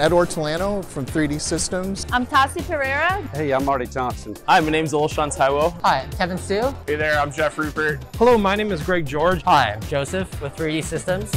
Ed Ortolano from 3D Systems. I'm Tassi Pereira. Hey, I'm Marty Thompson. Hi, my name's Olshan Taiwo. Hi, I'm Kevin Sue. Hey there, I'm Jeff Rupert. Hello, my name is Greg George. Hi, I'm Joseph with 3D Systems.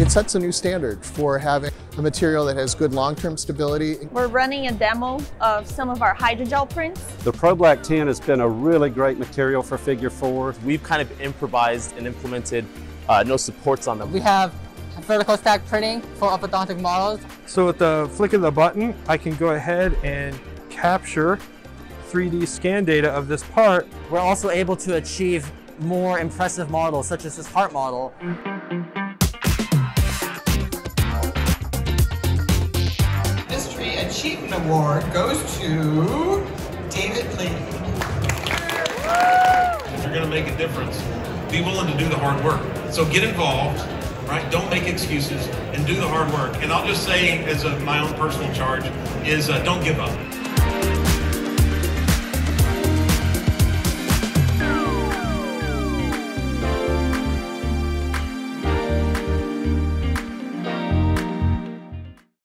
It sets a new standard for having a material that has good long-term stability. We're running a demo of some of our hydrogel prints. The ProBlack 10 has been a really great material for figure four. We've kind of improvised and implemented uh, no supports on them. We have vertical stack printing for orthodontic models. So with the flick of the button, I can go ahead and capture 3D scan data of this part. We're also able to achieve more impressive models, such as this heart model. Achievement Award goes to David Lee. If you're going to make a difference, be willing to do the hard work. So get involved, right? Don't make excuses and do the hard work. And I'll just say, as a, my own personal charge, is uh, don't give up.